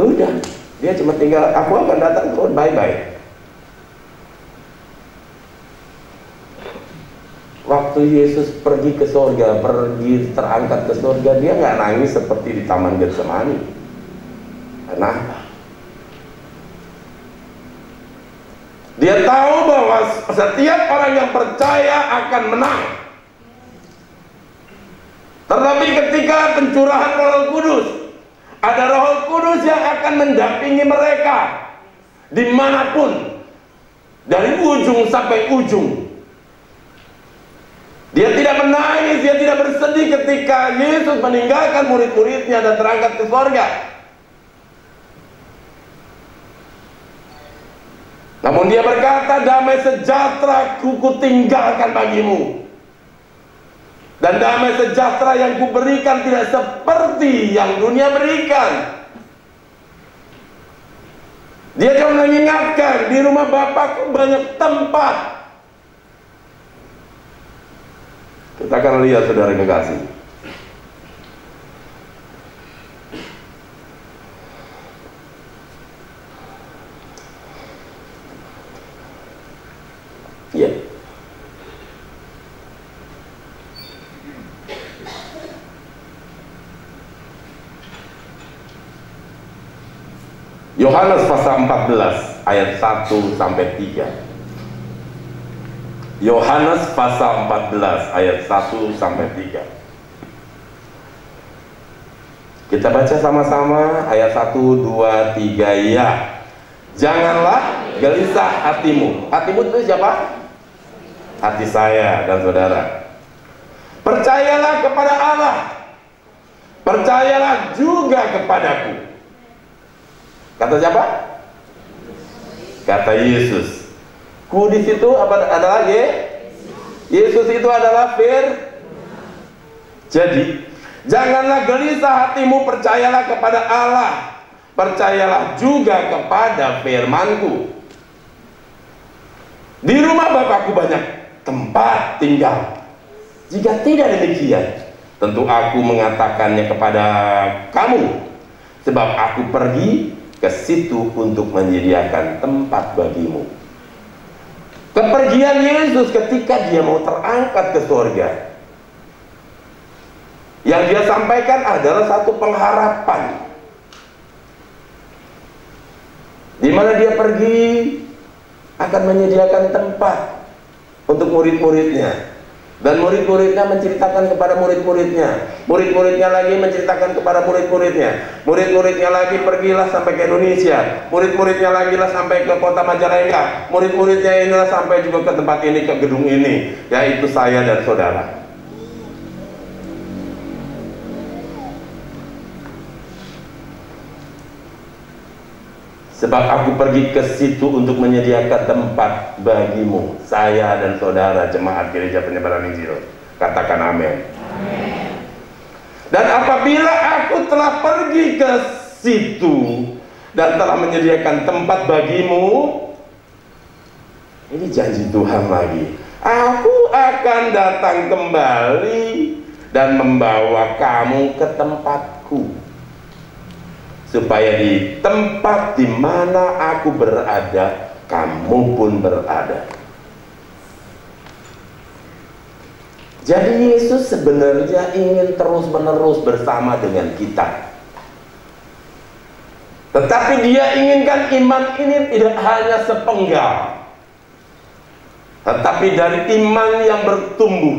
Udah, dia cuma tinggal aku akan datang turun bye bye. Waktu Yesus pergi ke surga, pergi terangkat ke surga, dia nggak nangis seperti di Taman Getsemani. Kenapa? Dia tahu bahwa setiap orang yang percaya akan menang. Tetapi ketika pencurahan Roh Kudus, ada Roh Kudus yang akan mendampingi mereka di mana pun, dari ujung sampai ujung. Dia tidak menangis, dia tidak bersedih ketika Yesus meninggalkan murid-muridnya dan terangkat ke surga. Namun dia berkata, damai sejahtera kuku tinggalkan bagimu. Dan damai sejahtera yang kuberikan tidak seperti yang dunia berikan. Dia cuma mengingatkan, di rumah Bapakku banyak tempat Kita akan lihat saudara kekasih. Ya. Yohanes pasal 14 ayat 1 sampai 3. Yohanes pasal 14 ayat 1 sampai 3. Kita baca sama-sama ayat 1 2 3 ya. Janganlah gelisah hatimu. Hatimu itu siapa? Hati saya dan saudara. Percayalah kepada Allah. Percayalah juga kepadaku. Kata siapa? Kata Yesus. Ku di situ apa adalah Ye? Yesus itu adalah Fir. Jadi, janganlah gelisah hatimu, percayalah kepada Allah. Percayalah juga kepada firmanku. Di rumah Bapakku banyak tempat tinggal. Jika tidak demikian, tentu aku mengatakannya kepada kamu. Sebab aku pergi ke situ untuk menyediakan tempat bagimu. Kepergian Yesus ketika dia mau terangkat ke surga. Yang dia sampaikan adalah satu pengharapan. Di mana dia pergi akan menyediakan tempat untuk murid-muridnya. Dan murid-muridnya menceritakan kepada murid-muridnya. Murid-muridnya lagi menceritakan kepada murid-muridnya. Murid-muridnya lagi pergilah sampai ke Indonesia. Murid-muridnya lagi lah sampai ke kota Majalengka. Murid-muridnya inilah sampai juga ke tempat ini, ke gedung ini. Yaitu saya dan saudara. Sebab aku pergi ke situ untuk menyediakan tempat bagimu, saya dan saudara jemaat gereja penyebaran Injil. Katakan amin. Dan apabila aku telah pergi ke situ dan telah menyediakan tempat bagimu, ini janji Tuhan lagi. Aku akan datang kembali dan membawa kamu ke tempatku supaya di tempat di mana aku berada, kamu pun berada. Jadi Yesus sebenarnya ingin terus-menerus bersama dengan kita. Tetapi dia inginkan iman ini tidak hanya sepenggal. Tetapi dari iman yang bertumbuh.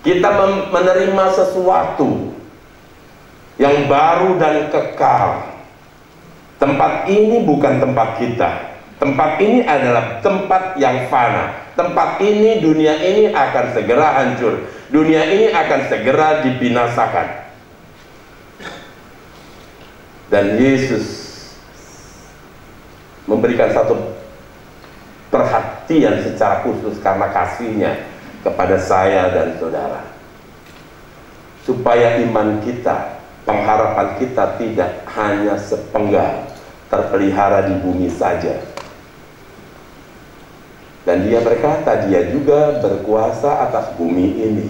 Kita menerima sesuatu yang baru dan kekal. Tempat ini bukan tempat kita. Tempat ini adalah tempat yang fana. Tempat ini, dunia ini akan segera hancur. Dunia ini akan segera dibinasakan. Dan Yesus memberikan satu perhatian secara khusus karena kasihnya kepada saya dan saudara. Supaya iman kita pengharapan kita tidak hanya sepenggal terpelihara di bumi saja. Dan dia berkata, dia juga berkuasa atas bumi ini.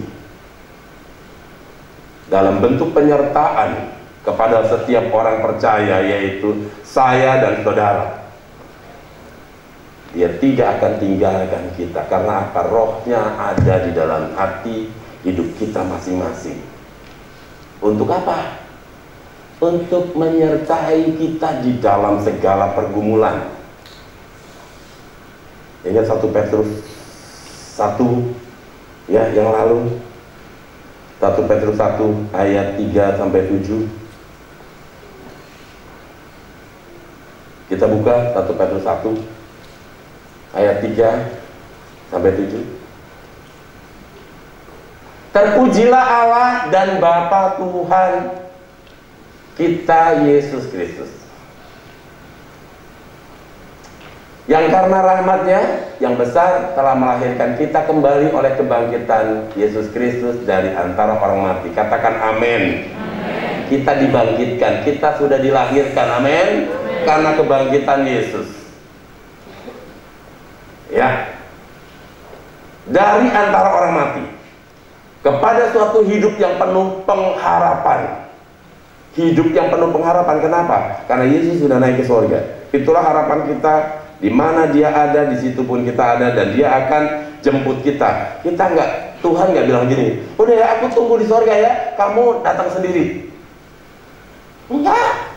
Dalam bentuk penyertaan kepada setiap orang percaya yaitu saya dan saudara. Dia tidak akan tinggalkan kita karena apa? Rohnya ada di dalam hati hidup kita masing-masing. Untuk apa? Untuk menyertai kita di dalam segala pergumulan. Ingat satu Petrus satu ya yang lalu satu Petrus 1 ayat 3 sampai 7 Kita buka 1 Petrus 1 ayat 3 sampai 7. Terpujilah Allah dan Bapa Tuhan kita Yesus Kristus. Yang karena rahmatnya yang besar telah melahirkan kita kembali oleh kebangkitan Yesus Kristus dari antara orang mati. Katakan amin. Kita dibangkitkan, kita sudah dilahirkan. Amin karena kebangkitan Yesus. Ya. Dari antara orang mati kepada suatu hidup yang penuh pengharapan. Hidup yang penuh pengharapan. Kenapa? Karena Yesus sudah naik ke surga. Itulah harapan kita. Di mana Dia ada, di situ pun kita ada, dan Dia akan jemput kita. Kita nggak, Tuhan nggak bilang gini. Udah ya, aku tunggu di surga ya. Kamu datang sendiri. Enggak.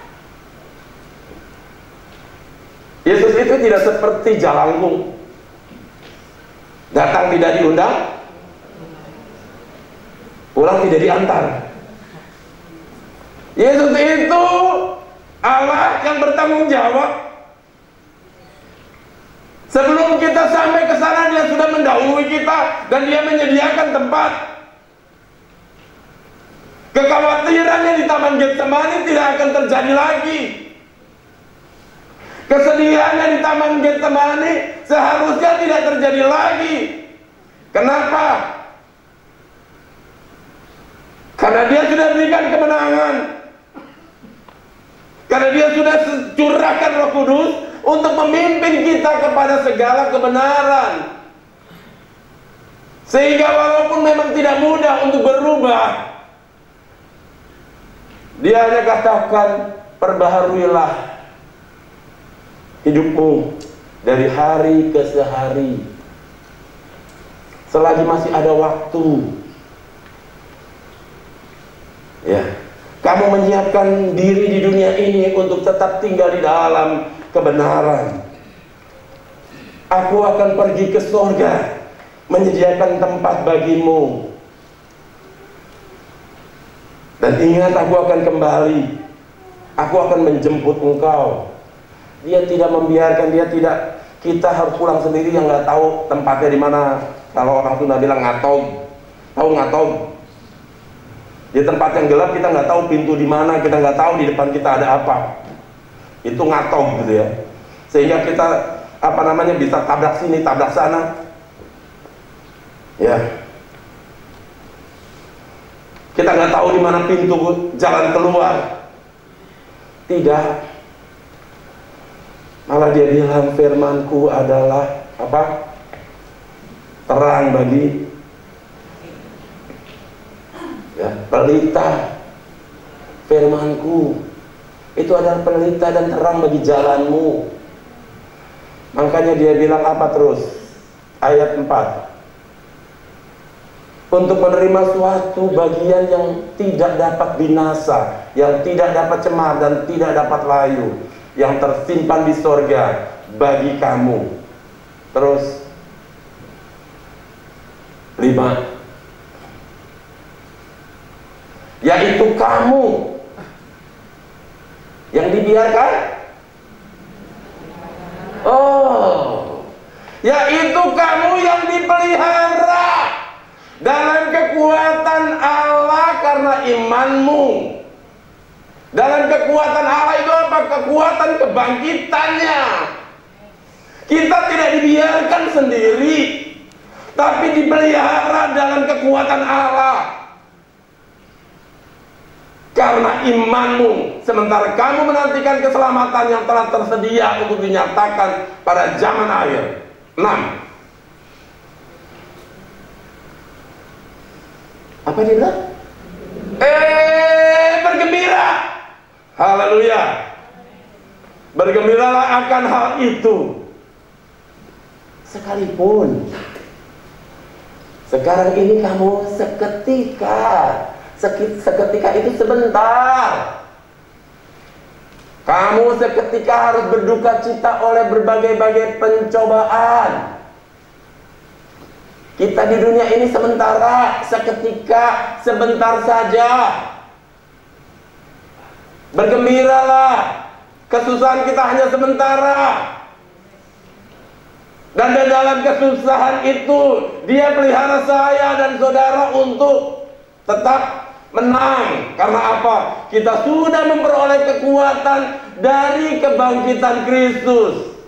Yesus itu tidak seperti jalangkung. Datang tidak diundang, pulang tidak diantar. Yesus itu Allah yang bertanggung jawab. Sebelum kita sampai ke sana dia sudah mendahului kita dan dia menyediakan tempat. Kekhawatiran yang di Taman Getsemani tidak akan terjadi lagi. Kesedihan yang di Taman Getsemani seharusnya tidak terjadi lagi. Kenapa? Karena dia sudah berikan kemenangan. Karena dia sudah curahkan roh kudus untuk memimpin kita kepada segala kebenaran. Sehingga walaupun memang tidak mudah untuk berubah, dia hanya katakan perbaharuilah hidupmu dari hari ke sehari. Selagi masih ada waktu. Ya. Kamu menyiapkan diri di dunia ini untuk tetap tinggal di dalam kebenaran. Aku akan pergi ke surga menyediakan tempat bagimu. Dan ingat aku akan kembali. Aku akan menjemput engkau. Dia tidak membiarkan, dia tidak kita harus pulang sendiri yang nggak tahu tempatnya di mana. Kalau orang Sunda bilang ngatong, tahu ngatong. Di tempat yang gelap kita nggak tahu pintu di mana, kita nggak tahu di depan kita ada apa. Itu ngatong gitu ya. Sehingga kita apa namanya bisa tabrak sini, tabrak sana. Ya. Kita nggak tahu di mana pintu jalan keluar. Tidak, Malah dia bilang firmanku adalah apa? Terang bagi ya, pelita. Firmanku itu adalah pelita dan terang bagi jalanmu. Makanya dia bilang apa terus? Ayat 4 untuk menerima suatu bagian yang tidak dapat binasa, yang tidak dapat cemar dan tidak dapat layu yang tersimpan di sorga bagi kamu. Terus lima, yaitu kamu yang dibiarkan. Oh, yaitu kamu yang dipelihara dalam kekuatan Allah karena imanmu. Dalam kekuatan Allah itu apa? Kekuatan kebangkitannya. Kita tidak dibiarkan sendiri, tapi dipelihara dalam kekuatan Allah. Karena imanmu, sementara kamu menantikan keselamatan yang telah tersedia untuk dinyatakan pada zaman akhir. 6. Apa dia bilang? Eh, bergembira Haleluya. Bergembiralah akan hal itu. Sekalipun sekarang ini kamu seketika seketika itu sebentar. Kamu seketika harus berduka cita oleh berbagai-bagai pencobaan. Kita di dunia ini sementara, seketika, sebentar saja. Bergembiralah Kesusahan kita hanya sementara. Dan di dalam kesusahan itu dia pelihara saya dan saudara untuk tetap menang. Karena apa? Kita sudah memperoleh kekuatan dari kebangkitan Kristus.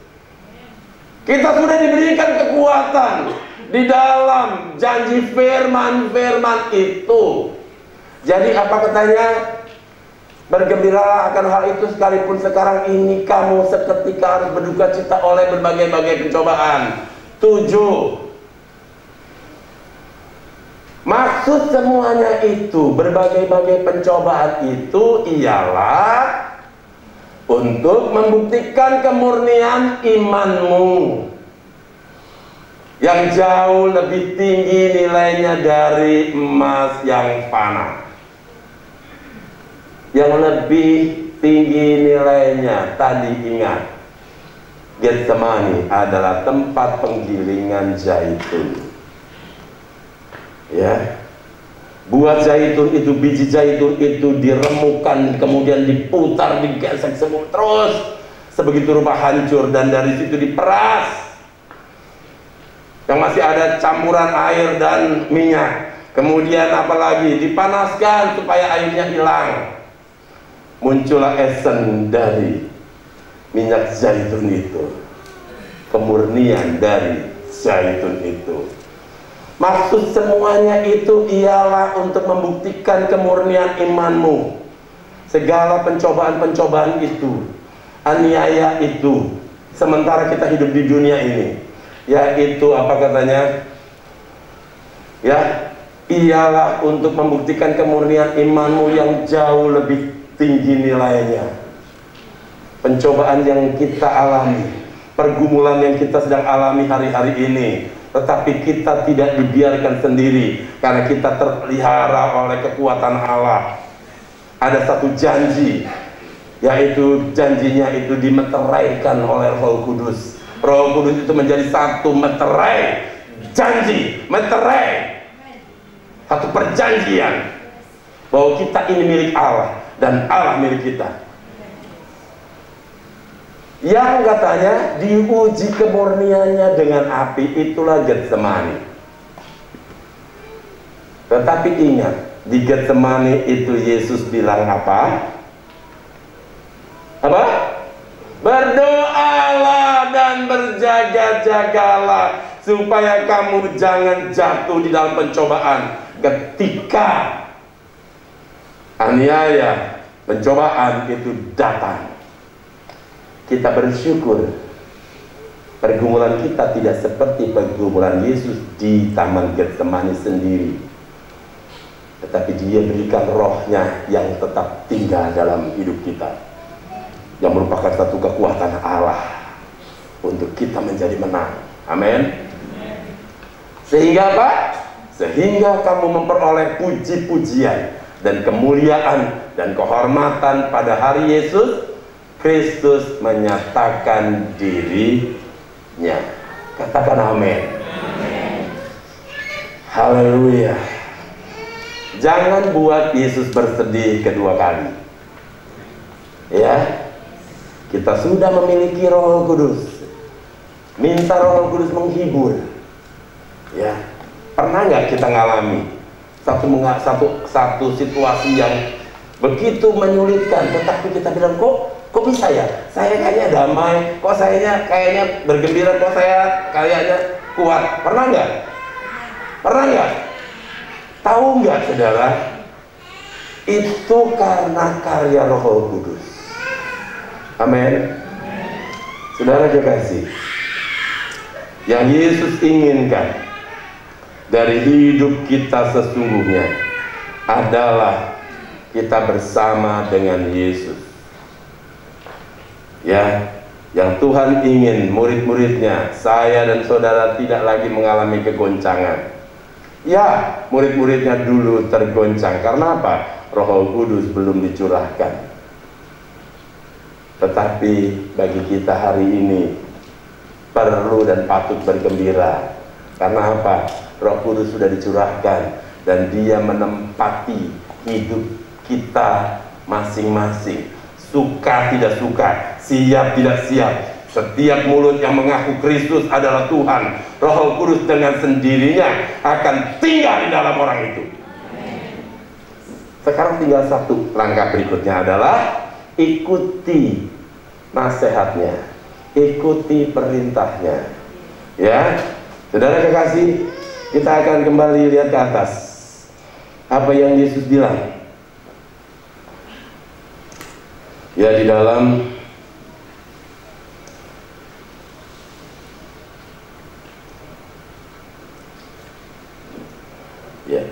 Kita sudah diberikan kekuatan di dalam janji firman-firman itu. Jadi apa katanya? Bergembiralah akan hal itu sekalipun sekarang ini kamu seketika harus berduka cita oleh berbagai-bagai pencobaan. Tujuh. Maksud semuanya itu, berbagai-bagai pencobaan itu ialah untuk membuktikan kemurnian imanmu. Yang jauh lebih tinggi nilainya dari emas yang panas yang lebih tinggi nilainya tadi ingat Getsemani adalah tempat penggilingan zaitun ya. Buah zaitun itu biji zaitun itu diremukan kemudian diputar digesek semua terus. Sebegitu rupa hancur dan dari situ diperas. Yang masih ada campuran air dan minyak. Kemudian apalagi? Dipanaskan supaya airnya hilang. Muncullah esen dari minyak zaitun itu. Kemurnian dari zaitun itu maksud semuanya itu ialah untuk membuktikan kemurnian imanmu. Segala pencobaan-pencobaan itu aniaya itu sementara kita hidup di dunia ini. Yaitu apa katanya? Ya ialah untuk membuktikan kemurnian imanmu yang jauh lebih tinggi nilainya. Pencobaan yang kita alami pergumulan yang kita sedang alami hari-hari ini tetapi kita tidak dibiarkan sendiri karena kita terpelihara oleh kekuatan Allah. Ada satu janji yaitu janjinya itu dimeteraikan oleh Roh Kudus. Roh Kudus itu menjadi satu meterai. Janji meterai. Satu perjanjian bahwa kita ini milik Allah dan Allah milik kita yang katanya diuji kemurniannya dengan api itulah Getsemani tetapi ingat di Getsemani itu Yesus bilang apa? apa? berdoalah dan berjaga-jagalah supaya kamu jangan jatuh di dalam pencobaan ketika aniaya, pencobaan itu datang. Kita bersyukur pergumulan kita tidak seperti pergumulan Yesus di Taman Getsemani sendiri. Tetapi dia berikan rohnya yang tetap tinggal dalam hidup kita. Yang merupakan satu kekuatan Allah untuk kita menjadi menang. Amin. Sehingga apa? Sehingga kamu memperoleh puji-pujian dan kemuliaan dan kehormatan pada hari Yesus, Kristus menyatakan dirinya. Katakan amin. Haleluya. Jangan buat Yesus bersedih kedua kali. Ya. Kita sudah memiliki Roh Kudus. Minta Roh Kudus menghibur. Ya. Pernah nggak kita ngalami satu satu satu situasi yang begitu menyulitkan tetapi kita bilang kok kok bisa ya? Saya kayaknya damai. Kok saya kayaknya bergembira? Kok saya kayaknya kuat? Pernah nggak? Pernah nggak? Tahu nggak saudara? Itu karena karya Roh Kudus. Amin. Saudara kasih yang Yesus inginkan dari hidup kita sesungguhnya adalah kita bersama dengan Yesus. Ya, yang Tuhan ingin murid-muridnya, saya dan saudara tidak lagi mengalami kegoncangan. Ya, murid-muridnya dulu tergoncang. Karena apa? Roh Kudus belum dicurahkan. Tetapi bagi kita hari ini perlu dan patut bergembira. Karena apa? Roh Kudus sudah dicurahkan dan dia menempati hidup kita masing-masing. Suka tidak suka, siap tidak siap. Setiap mulut yang mengaku Kristus adalah Tuhan, Roh Kudus dengan sendirinya akan tinggal di dalam orang itu. Sekarang tinggal satu langkah berikutnya adalah ikuti nasihatnya, ikuti perintahnya. Ya, saudara kekasih, kita akan kembali lihat ke atas. Apa yang Yesus bilang? Ya di dalam Ya.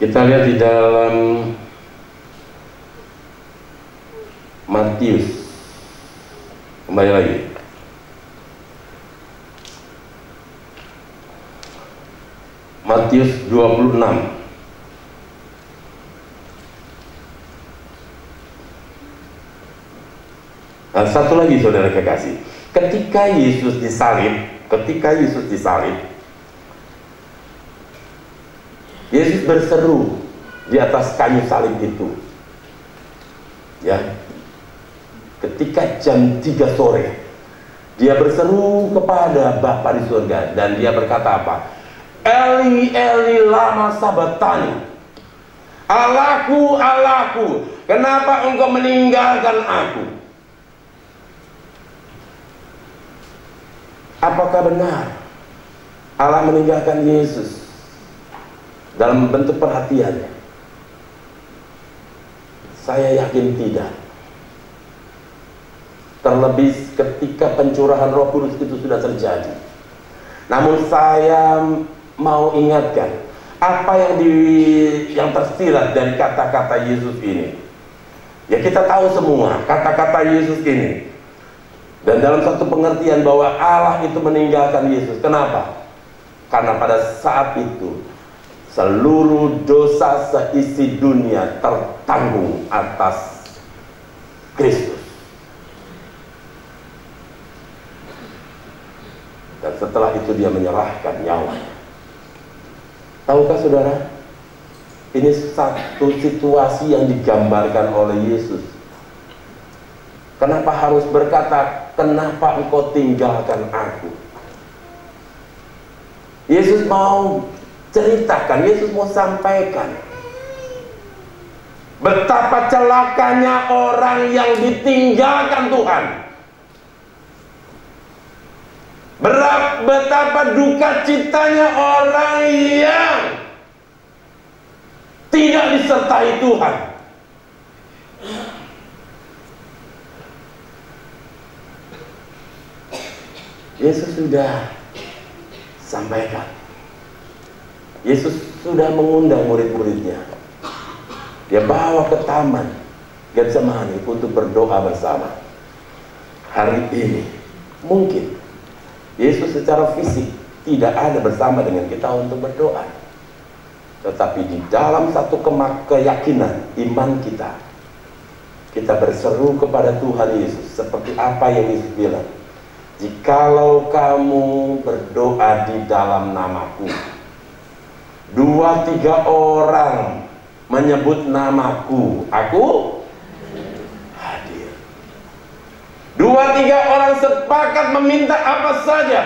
Kita lihat di dalam Matius. Kembali lagi. Matius 26 Nah, satu lagi saudara kekasih, ketika Yesus disalib, ketika Yesus disalib, Yesus berseru di atas kayu salib itu. Ya. Ketika jam 3 sore, dia berseru kepada Bapa di surga dan dia berkata apa? Eli Eli lama sabatani. Allahku, Allahku, kenapa engkau meninggalkan aku? Apakah benar Allah meninggalkan Yesus dalam bentuk perhatiannya? Saya yakin tidak. Terlebih ketika pencurahan Roh Kudus itu sudah terjadi. Namun saya mau ingatkan apa yang di yang tersirat dari kata-kata Yesus ini. Ya kita tahu semua kata-kata Yesus ini dan dalam satu pengertian bahwa Allah itu meninggalkan Yesus. Kenapa? Karena pada saat itu seluruh dosa seisi dunia tertanggung atas Kristus. Dan setelah itu dia menyerahkan nyawanya. Tahukah saudara? Ini satu situasi yang digambarkan oleh Yesus. Kenapa harus berkata kenapa engkau tinggalkan aku? Yesus mau ceritakan, Yesus mau sampaikan betapa celakanya orang yang ditinggalkan Tuhan. Berat, betapa duka citanya orang yang tidak disertai Tuhan. Yesus sudah sampaikan. Yesus sudah mengundang murid-muridnya. Dia bawa ke taman Getsemani untuk berdoa bersama. Hari ini mungkin Yesus secara fisik tidak ada bersama dengan kita untuk berdoa. Tetapi di dalam satu keyakinan iman kita, kita berseru kepada Tuhan Yesus seperti apa yang Yesus bilang Jikalau kamu berdoa di dalam namaku Dua tiga orang menyebut namaku Aku hadir Dua tiga orang sepakat meminta apa saja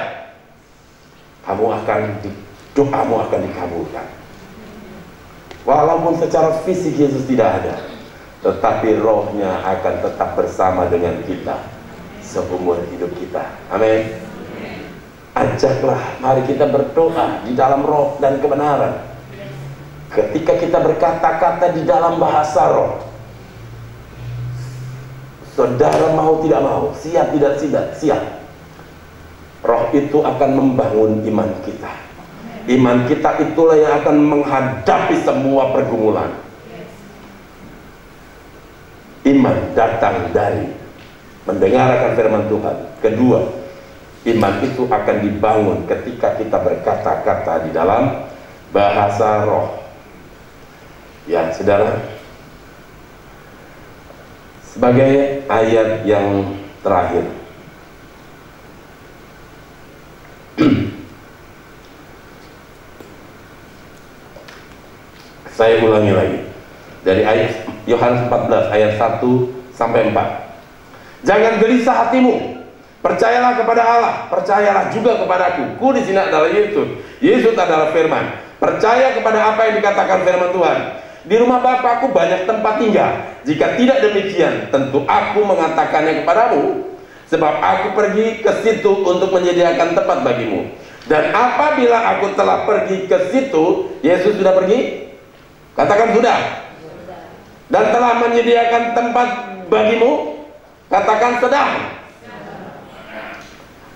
Kamu akan doamu akan dikabulkan Walaupun secara fisik Yesus tidak ada Tetapi rohnya akan tetap bersama dengan kita seumur hidup kita. Amin. Ajaklah, mari kita berdoa di dalam roh dan kebenaran. Ketika kita berkata-kata di dalam bahasa roh, saudara mau tidak mau, siap tidak siap, siap. Roh itu akan membangun iman kita. Iman kita itulah yang akan menghadapi semua pergumulan. Iman datang dari mendengarkan firman Tuhan. Kedua, iman itu akan dibangun ketika kita berkata-kata di dalam bahasa roh. Ya, saudara, sebagai ayat yang terakhir, Saya ulangi lagi. Dari ayat Yohanes 14 ayat 1 sampai 4. Jangan gelisah hatimu. Percayalah kepada Allah, percayalah juga kepadaku. Ku di sini adalah Yesus. Yesus adalah firman. Percaya kepada apa yang dikatakan firman Tuhan. Di rumah Bapakku banyak tempat tinggal. Jika tidak demikian, tentu aku mengatakannya kepadamu. Sebab aku pergi ke situ untuk menyediakan tempat bagimu. Dan apabila aku telah pergi ke situ, Yesus sudah pergi? Katakan sudah. Dan telah menyediakan tempat bagimu. Katakan sedang.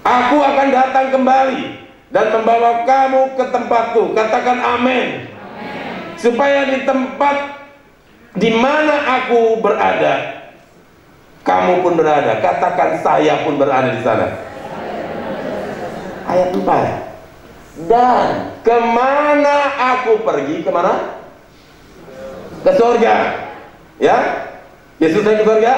Aku akan datang kembali dan membawa kamu ke tempatku. Katakan amin. Supaya di tempat di mana aku berada, kamu pun berada. Katakan saya pun berada di sana. Ayat 4. Dan ke mana aku pergi, ke mana? ke surga. Ya? Yesus naik ke surga?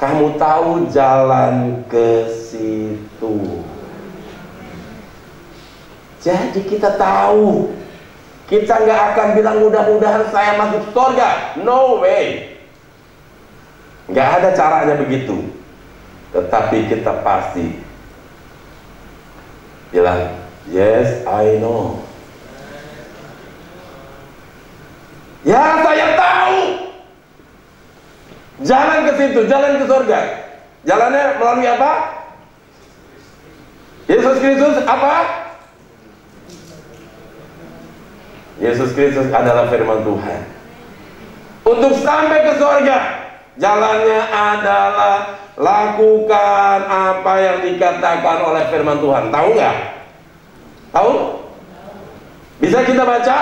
Kamu tahu jalan ke situ. Jadi kita tahu. Kita nggak akan bilang mudah-mudahan saya masuk surga. No way. Nggak ada caranya begitu. Tetapi kita pasti bilang, yes I know. Ya saya tahu. Jalan ke situ, jalan ke surga. Jalannya melalui apa? Yesus Kristus apa? Yesus Kristus adalah firman Tuhan. Untuk sampai ke surga, jalannya adalah lakukan apa yang dikatakan oleh firman Tuhan. Tahu nggak? Tahu? Bisa kita baca?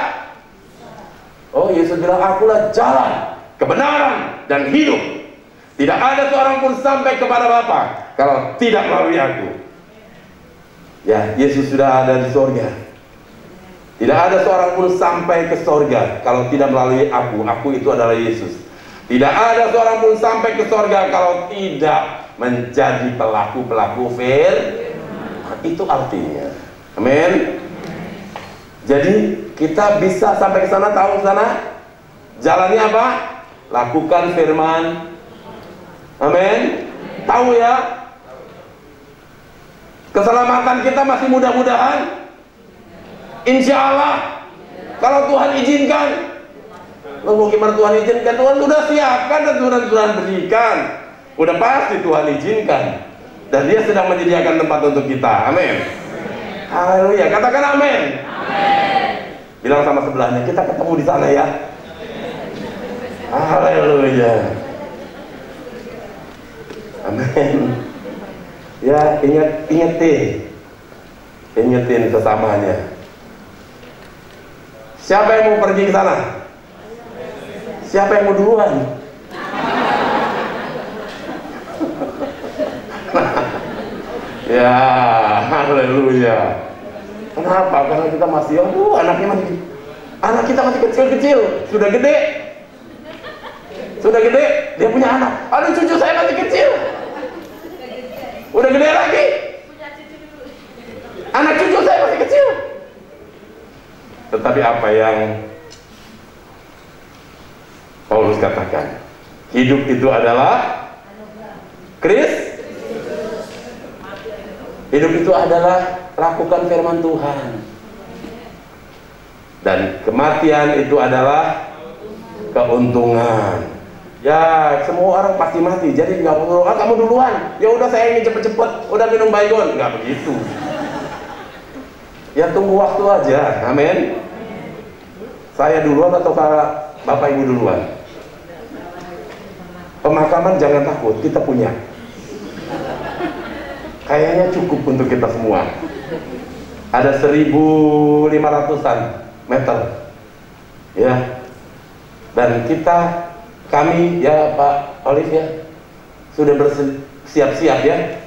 Oh Yesus bilang akulah jalan, kebenaran dan hidup. Tidak ada seorang pun sampai kepada Bapa kalau tidak melalui aku. Ya, Yesus sudah ada di sorga. Tidak ada seorang pun sampai ke sorga kalau tidak melalui aku. Aku itu adalah Yesus. Tidak ada seorang pun sampai ke sorga kalau tidak menjadi pelaku-pelaku fir. Nah, itu artinya. Amin. Jadi kita bisa sampai ke sana tahu ke sana jalannya apa? Lakukan firman. Amin. Tahu ya? Keselamatan kita masih mudah-mudahan. Insya Allah. Kalau Tuhan izinkan. Lalu gimana Tuhan izinkan? Tuhan sudah siapkan dan Tuhan berikan. Udah pasti Tuhan izinkan. Dan dia sedang menyediakan tempat untuk kita. Amin. Haleluya. Katakan amin. Bilang sama sebelahnya, kita ketemu di sana ya. Haleluya. Amin. Ya, ingat ingetin. Ingetin sesamanya. Siapa yang mau pergi ke sana? Siapa yang mau duluan? ya, haleluya. Kenapa? Karena kita masih, oh anaknya masih, anak kita masih kecil-kecil, sudah gede, sudah gede, dia punya anak. Aduh cucu saya masih kecil, udah gede lagi. Anak cucu saya masih kecil. Tetapi apa yang Paulus katakan, hidup itu adalah Kris. Hidup itu adalah lakukan firman Tuhan. Dan kematian itu adalah keuntungan. Ya, semua orang pasti mati. Jadi nggak perlu, ah kamu duluan. Ya udah saya ingin cepet-cepet, udah minum baygon. Nggak begitu. Ya tunggu waktu aja. Amin. Saya duluan atau Bapak Ibu duluan? Pemakaman jangan takut, kita punya. Kayaknya cukup untuk kita semua. ada 1500-an meter ya dan kita kami ya Pak Olive ya sudah bersiap-siap ya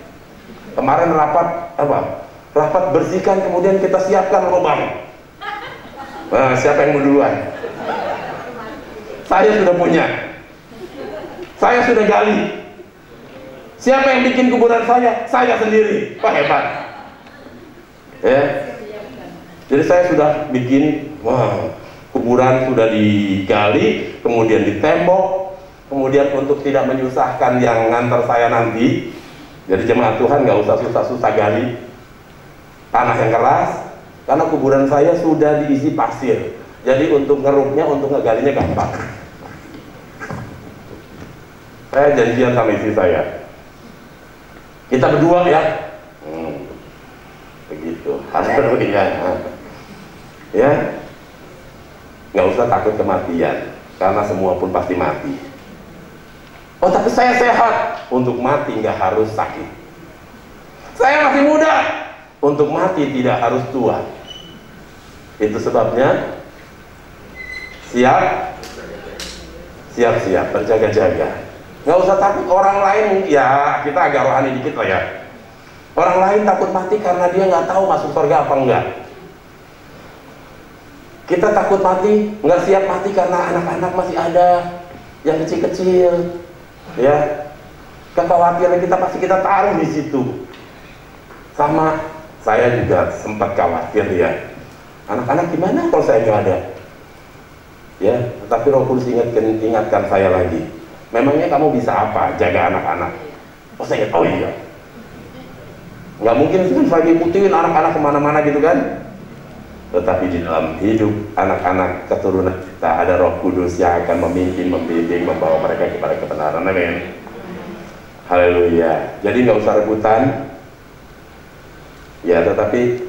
kemarin rapat apa rapat bersihkan kemudian kita siapkan lubang. Nah, siapa yang mau duluan? Saya sudah punya. Saya sudah gali. Siapa yang bikin kuburan saya? Saya sendiri. Pak hebat. Ya. Jadi saya sudah bikin wah kuburan sudah digali kemudian ditembok kemudian untuk tidak menyusahkan yang ngantar saya nanti. Jadi jemaat Tuhan nggak usah susah-susah gali tanah yang keras karena kuburan saya sudah diisi pasir. Jadi untuk ngeruknya untuk ngegalinya gampang. Saya janjian sama istri saya. Kita berdua ya. Hmm, begitu. Haleluya ya. Nggak usah takut kematian karena semua pun pasti mati. Oh tapi saya sehat. Untuk mati nggak harus sakit. Saya masih muda untuk mati tidak harus tua itu sebabnya siap siap-siap berjaga-jaga nggak usah takut orang lain ya kita agak rohani dikit lah ya orang lain takut mati karena dia nggak tahu masuk surga apa enggak kita takut mati, nggak siap mati karena anak-anak masih ada yang kecil-kecil, ya. Kekhawatiran kita pasti kita taruh di situ. Sama saya juga sempat khawatir ya. Anak-anak gimana kalau saya nggak ada? Ya, tetapi Roh Kudus ingatkan, ingatkan saya lagi. Memangnya kamu bisa apa jaga anak-anak? Oh saya ingat, oh iya. Nggak mungkin kan saya ikutin anak-anak ke mana-mana gitu kan? tetapi di dalam hidup anak-anak keturunan kita ada roh kudus yang akan memimpin, membimbing, membawa mereka kepada kebenaran amin haleluya jadi nggak usah rebutan ya tetapi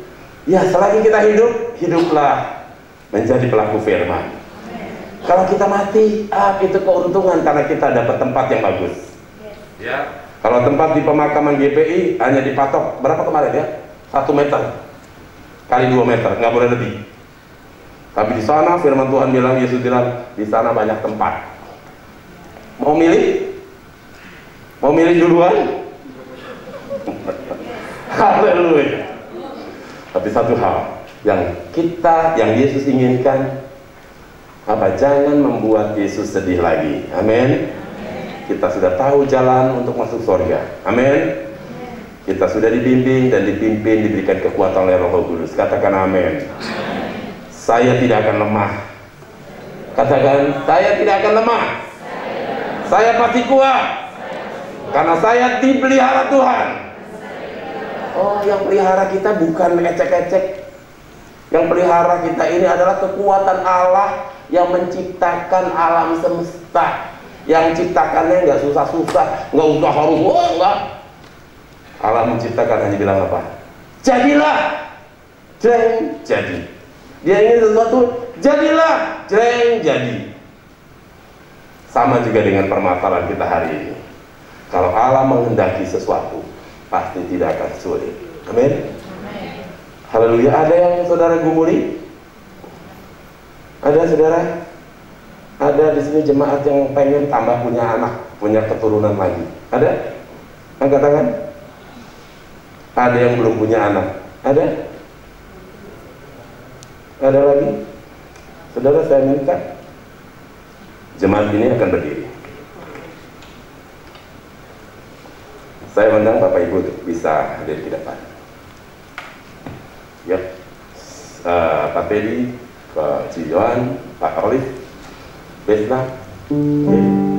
ya selagi kita hidup hiduplah menjadi pelaku firman kalau kita mati ah itu keuntungan karena kita dapat tempat yang bagus ya kalau tempat di pemakaman GPI hanya dipatok berapa kemarin ya satu meter kali dua meter, nggak boleh lebih. Tapi di sana firman Tuhan bilang, Yesus bilang, di sana banyak tempat. Mau milih? Mau milih duluan? Haleluya. Tapi satu hal yang kita, yang Yesus inginkan, apa? Jangan membuat Yesus sedih lagi. Amin. Kita sudah tahu jalan untuk masuk surga. Amin. Kita sudah dibimbing dan dipimpin, diberikan kekuatan oleh Roh Kudus. Katakan amin. Saya tidak akan lemah. Katakan, saya tidak akan lemah. Saya pasti kuat. Karena saya dipelihara Tuhan. Oh, yang pelihara kita bukan ecek-ecek. Yang pelihara kita ini adalah kekuatan Allah yang menciptakan alam semesta. Yang ciptakannya nggak susah-susah, nggak usah harus, wah enggak Allah menciptakan hanya bilang apa? Jadilah, jeng jadi. Dia ingin sesuatu, jadilah, jeng jadi. Sama juga dengan permasalahan kita hari ini. Kalau Allah menghendaki sesuatu, pasti tidak akan sulit. Amin. Haleluya. Ada yang saudara gumuli? Ada saudara? Ada di sini jemaat yang pengen tambah punya anak, punya keturunan lagi. Ada? Angkat tangan. Ada yang belum punya anak? Ada? Ada lagi? Saudara saya minta jemaat ini akan berdiri. Saya undang Bapak Ibu untuk bisa hadir di depan. Ya, uh, Pak Teddy, Pak Cijoan, Pak Olive, Besna, okay.